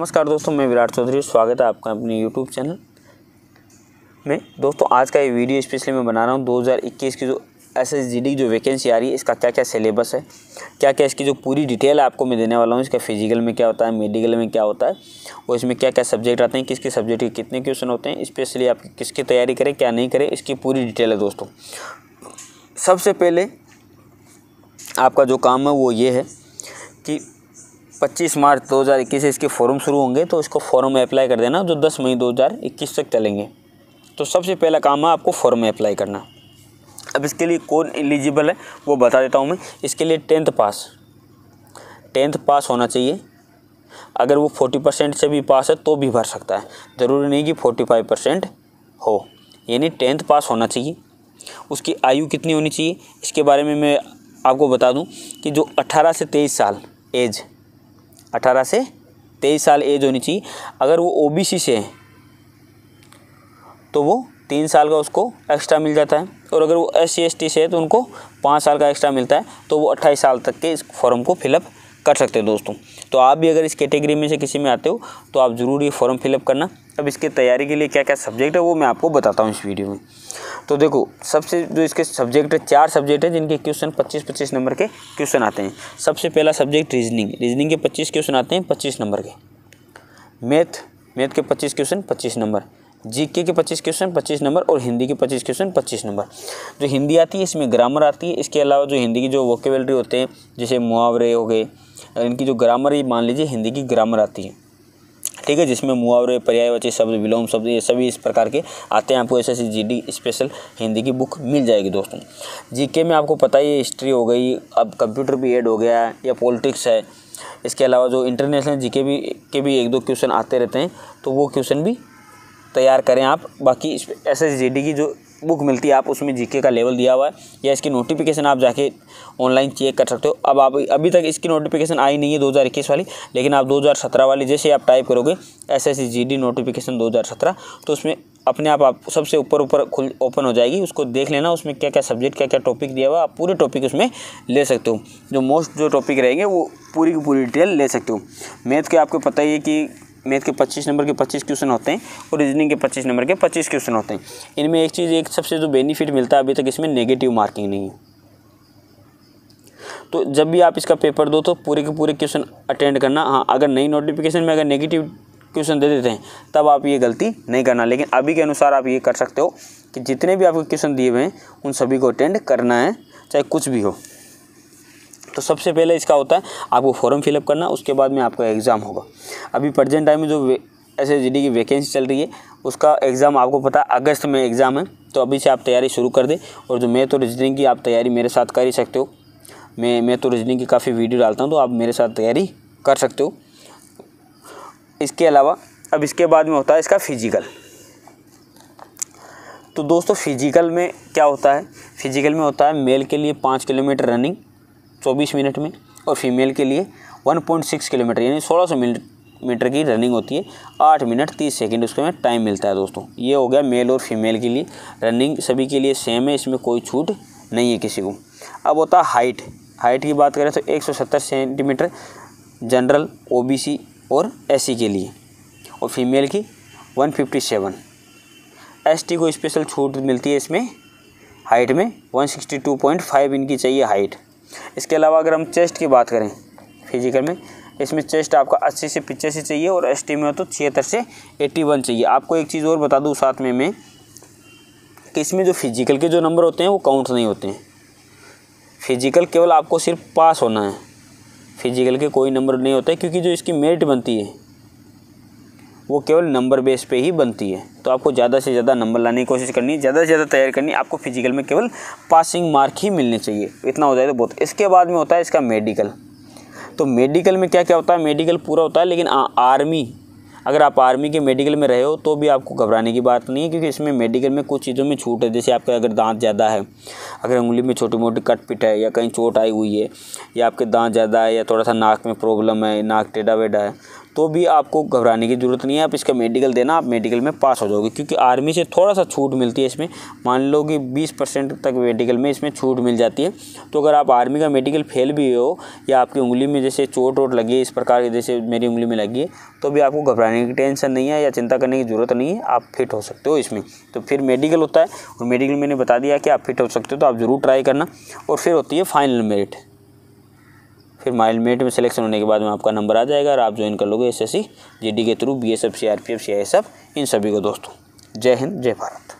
नमस्कार दोस्तों, मैं विराट चौधरी, स्वागत है आपका अपने यूट्यूब चैनल में। दोस्तों, आज का ये वीडियो स्पेशली मैं बना रहा हूँ 2021 की जो एस एस जी डी जो वैकेंसी आ रही है, इसका क्या क्या सिलेबस है क्या क्या इसकी जो पूरी डिटेल है आपको मैं देने वाला हूँ, इसका फ़िज़िकल में क्या होता है मेडिकल में क्या होता है, और इसमें क्या क्या सब्जेक्ट आते हैं किस किस सब्जेक्ट के कितने क्वेश्चन होते हैं स्पेशली आप किसकी तैयारी करें, क्या नहीं करें, इसकी पूरी डिटेल है दोस्तों। सबसे पहले आपका जो काम है वो ये है कि 25 मार्च 2021 से इसके फॉर्म शुरू होंगे तो इसको फॉर्म में अप्लाई कर देना जो 10 मई 2021 तक चलेंगे। तो सबसे पहला काम है आपको फॉर्म में अप्लाई करना। अब इसके लिए कौन एलिजिबल है, वो बता देता हूँ मैं। इसके लिए टेंथ पास टेंथ पास होना चाहिए। अगर वो फोर्टी परसेंट से भी पास है तो भी भर सकता है। ज़रूरी नहीं कि फोर्टी फाइव परसेंट हो। यानी टेंथ पास होना चाहिए। उसकी आयु कितनी होनी चाहिए, इसके बारे में मैं आपको बता दूँ कि जो 18 से 23 साल एज 18 से 23 साल एज होनी चाहिए। अगर वो ओबीसी से है तो वो तीन साल का उसको एक्स्ट्रा मिल जाता है। और अगर वो एस सी से है तो उनको पाँच साल का एक्स्ट्रा मिलता है। तो वो अट्ठाईस साल तक के इस फॉर्म को फिलअप कर सकते हैं दोस्तों। तो आप भी अगर इस कैटेगरी में से किसी में आते हो तो आप ज़रूर ये फॉर्म फिलअप करना। अब इसकी तैयारी के लिए क्या क्या सब्जेक्ट है, वो मैं आपको बताता हूँ इस वीडियो में। तो देखो, सबसे जो इसके सब्जेक्ट है, चार सब्जेक्ट है जिनके क्वेश्चन पच्चीस पच्चीस नंबर के क्वेश्चन आते हैं। सबसे पहला सब्जेक्ट रीजनिंग रीजनिंग के पच्चीस क्वेश्चन आते हैं पच्चीस नंबर के। मैथ मैथ के पच्चीस क्वेश्चन पच्चीस नंबर। जीके के पच्चीस क्वेश्चन पच्चीस नंबर और हिंदी के पच्चीस क्वेश्चन पच्चीस नंबर। जो हिंदी आती है, इसमें ग्रामर आती है। इसके अलावा जो हिंदी की जो वोकेबलरी होते हैं, जैसे मुहावरे हो गए, इनकी जो ग्रामर ये मान लीजिए हिंदी की ग्रामर आती है। ठीक है, जिसमें मुआवरे पर्यायवाची शब्द, विलोम शब्द, ये सभी इस प्रकार के आते हैं। आपको S S G special Hindi की बुक मिल जाएगी दोस्तों। जीके में आपको पता ही हिस्ट्री हो गई, अब कंप्यूटर भी एड हो गया है, या पॉलिटिक्स है। इसके अलावा जो इंटरनेशनल जीके भी, के भी एक दो क्वेश्चन आते रहते हैं तो वो क्वेश्चन भी तैयार करें आप। बाकी एस एस की जो बुक मिलती है, आप उसमें जीके का लेवल दिया हुआ है, या इसकी नोटिफिकेशन आप जाके ऑनलाइन चेक कर सकते हो। अब आप, अभी तक इसकी नोटिफिकेशन आई नहीं है 2021 वाली, लेकिन आप 2017 वाली जैसे आप टाइप करोगे एस एस जी नोटिफिकेशन 2017 तो उसमें अपने आप आप सबसे ऊपर ऊपर खुल ओपन हो जाएगी। उसको देख लेना, उसमें क्या क्या सब्जेक्ट क्या क्या टॉपिक दिया हुआ आप पूरे टॉपिक उसमें ले सकते हो। जो मोस्ट जो टॉपिक रहेंगे, वो पूरी की पूरी डिटेल ले सकते हो। मैथ के आपको पता ही है कि मैथ के 25 नंबर के 25 क्वेश्चन होते हैं और रीजनिंग के 25 नंबर के 25 क्वेश्चन होते हैं। इनमें एक चीज़, एक सबसे जो बेनिफिट मिलता है अभी तक इसमें नेगेटिव मार्किंग नहीं है। तो जब भी आप इसका पेपर दो तो पूरे के पूरे क्वेश्चन अटेंड करना। हाँ अगर नई नोटिफिकेशन में अगर नेगेटिव क्वेश्चन दे देते हैं, तब आप ये गलती नहीं करना। लेकिन अभी के अनुसार आप ये कर सकते हो कि जितने भी आपको क्वेश्चन दिए हुए हैं, उन सभी को अटेंड करना है, चाहे कुछ भी हो। तो सबसे पहले इसका होता है, आपको फॉर्म फिलअप करना, उसके बाद में आपका एग्ज़ाम होगा। अभी प्रजेंट टाइम में जो एस एस की वैकेंसी चल रही है, उसका एग्ज़ाम आपको पता अगस्त में एग्ज़ाम है तो अभी से आप तैयारी शुरू कर दें। और जो मैथ और रीजनिंग की आप तैयारी मेरे साथ कर ही सकते हो। मैं मैथ और रीजनिंग की काफ़ी वीडियो डालता हूँ तो आप मेरे साथ तैयारी कर सकते हो। इसके अलावा, अब इसके बाद में होता है इसका फ़िज़िकल तो दोस्तों फ़िज़िकल में क्या होता है? फ़िज़िकल में होता है मेल के लिए पाँच किलोमीटर रनिंग चौबीस मिनट में और फीमेल के लिए वन पॉइंट सिक्स किलोमीटर, यानी सोलह सौ मीटर की रनिंग होती है, आठ मिनट तीस सेकंड, उसके में टाइम मिलता है दोस्तों। ये हो गया मेल और फीमेल के लिए। रनिंग सभी के लिए सेम है, इसमें कोई छूट नहीं है किसी को। अब होता है हाइट। हाइट की बात करें तो एक सौ सत्तर सेंटीमीटर जनरल ओबीसी और एस के लिए। और फीमेल की वन फिफ्टी सेवन। एस को स्पेशल छूट मिलती है इसमें। हाइट में one sixty two point five इनकी चाहिए हाइट। इसके अलावा अगर हम चेस्ट की बात करें फ़िज़िकल में, इसमें चेस्ट आपका अस्सी से पिचासी चाहिए और एस में हो तो छिहत्तर से एट्टी वन चाहिए। आपको एक चीज़ और बता दूँ साथ में मैं, कि इसमें जो फ़िज़िकल के जो नंबर होते हैं वो काउंट नहीं होते हैं। फ़िज़िकल केवल आपको सिर्फ़ पास होना है। फ़िज़िकल के कोई नंबर नहीं होता है, क्योंकि जो इसकी मेरिट बनती है वो केवल नंबर बेस पे ही बनती है। तो आपको ज़्यादा से ज़्यादा नंबर लाने की कोशिश करनी है ज़्यादा से ज़्यादा तैयारी करनी, आपको फ़िज़िकल में केवल पासिंग मार्क ही मिलने चाहिए। इतना हो जाए तो बहुत। इसके बाद में होता है इसका मेडिकल तो मेडिकल में क्या क्या होता है? मेडिकल पूरा होता है, लेकिन आर्मी अगर आप आर्मी के मेडिकल में रहे हो तो भी आपको घबराने की बात नहीं है, क्योंकि इसमें मेडिकल में कुछ चीज़ों में छूट है। जैसे आपका अगर दांत ज़्यादा है, अगर उंगली में छोटी मोटी कट पिट है, या कहीं चोट आई हुई है, या आपके दांत ज़्यादा है, या थोड़ा सा नाक में प्रॉब्लम है, नाक टेढ़ा वेढ़ा है तो भी आपको घबराने की ज़रूरत नहीं है। आप इसका मेडिकल देना, आप मेडिकल में पास हो जाओगे, क्योंकि आर्मी से थोड़ा सा छूट मिलती है इसमें। मान लो कि बीस परसेंट तक मेडिकल में इसमें छूट मिल जाती है। तो अगर आप आर्मी का मेडिकल फेल भी हो, या आपकी उंगली में जैसे चोट वोट लगी इस प्रकार की जैसे मेरी उंगली में लगी है तो भी आपको घबराने की टेंशन नहीं है या चिंता करने की ज़रूरत नहीं है। आप फिट हो सकते हो इसमें। तो फिर मेडिकल होता है, और मेडिकल मैंने बता दिया कि आप फिट हो सकते हो तो आप ज़रूर ट्राई करना। और फिर होती है फाइनल मेरिट फिर माइल मेट में सिलेक्शन होने के बाद में आपका नंबर आ जाएगा और आप ज्वाइन कर लोगे एस एस के through B S F C R P F C I S F इन सभी को दोस्तों। जय हिंद, जय भारत।